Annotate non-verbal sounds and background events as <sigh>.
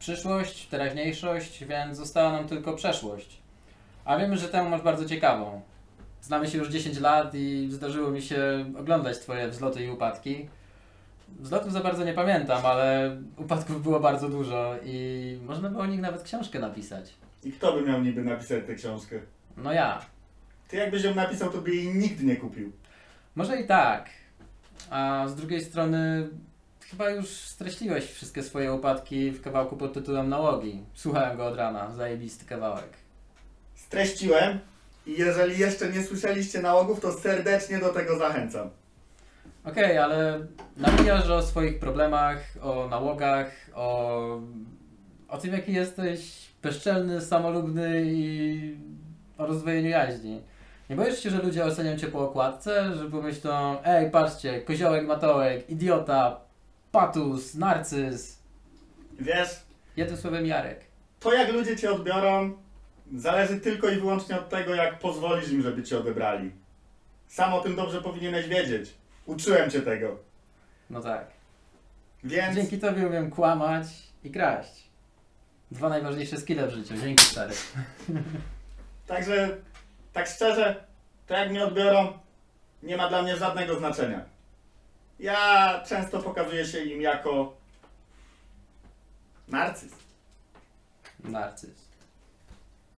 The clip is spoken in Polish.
przyszłość, teraźniejszość, więc została nam tylko przeszłość. A wiemy, że temu masz bardzo ciekawą. Znamy się już 10 lat i zdarzyło mi się oglądać Twoje wzloty i upadki. Wzlotów za bardzo nie pamiętam, ale upadków było bardzo dużo i można było o nich nawet książkę napisać. I kto by miał niby napisać tę książkę? No ja. Ty jakbyś ją napisał, to by jej nigdy nie kupił. Może i tak. A z drugiej strony chyba już streściłeś wszystkie swoje upadki w kawałku pod tytułem Nałogi. Słuchałem go od rana, zajebisty kawałek. Streściłem i jeżeli jeszcze nie słyszeliście nałogów, to serdecznie do tego zachęcam. Okej, ale nawijasz o swoich problemach, o nałogach, o, o tym jaki jesteś bezczelny, samolubny i o rozdwojeniu jaźni. Nie boisz się, że ludzie ocenią cię po okładce, że pomyślą, ej patrzcie, koziołek, matołek, idiota, patus, narcyz, Wiesz, jednym słowem Jarek. to jak ludzie cię odbiorą, zależy tylko i wyłącznie od tego, jak pozwolisz im, żeby cię odebrali. Sam o tym dobrze powinieneś wiedzieć. Uczyłem cię tego. No tak. Więc Dzięki tobie umiem kłamać i kraść. Dwa najważniejsze skille w życiu. Dzięki stary. <laughs> Także, tak szczerze, to jak mnie odbiorą, nie ma dla mnie żadnego znaczenia. Ja często pokazuję się im jako narcyz. Narcyz.